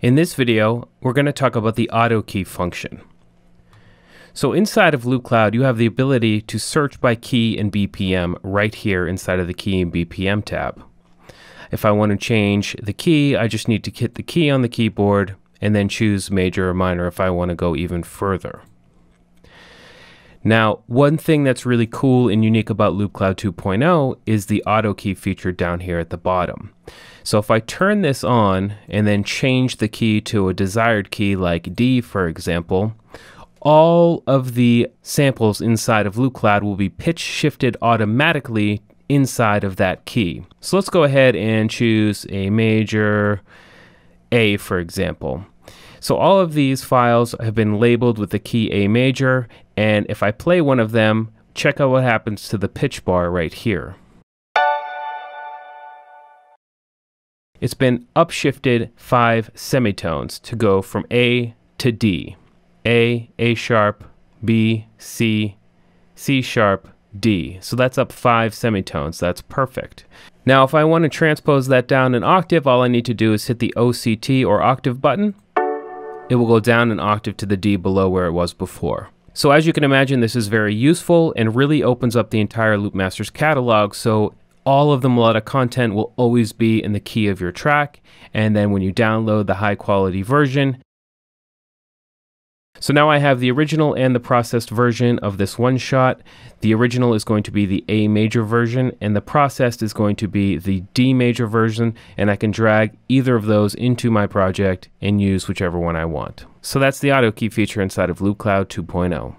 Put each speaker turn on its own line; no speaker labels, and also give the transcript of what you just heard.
In this video, we're going to talk about the auto key function. So inside of LoopCloud, you have the ability to search by key and BPM right here inside of the key and BPM tab. If I want to change the key, I just need to hit the key on the keyboard and then choose major or minor if I want to go even further. Now, one thing that's really cool and unique about LoopCloud 2.0 is the auto key feature down here at the bottom. So if I turn this on and then change the key to a desired key like D, for example, all of the samples inside of LoopCloud will be pitch shifted automatically inside of that key. So let's go ahead and choose a major A, for example. So all of these files have been labeled with the key A major, and if I play one of them, check out what happens to the pitch bar right here. It's been upshifted five semitones to go from A to D. A, A sharp, B, C, C sharp, D. So that's up five semitones. That's perfect. Now, if I want to transpose that down an octave, all I need to do is hit the OCT or octave button. It will go down an octave to the D below where it was before. So as you can imagine, this is very useful and really opens up the entire Loopmasters catalog. So all of the melodic content will always be in the key of your track. And then when you download the high quality version, so now I have the original and the processed version of this one shot. The original is going to be the A major version and the processed is going to be the D major version and I can drag either of those into my project and use whichever one I want. So that's the auto key feature inside of LoopCloud 2.0.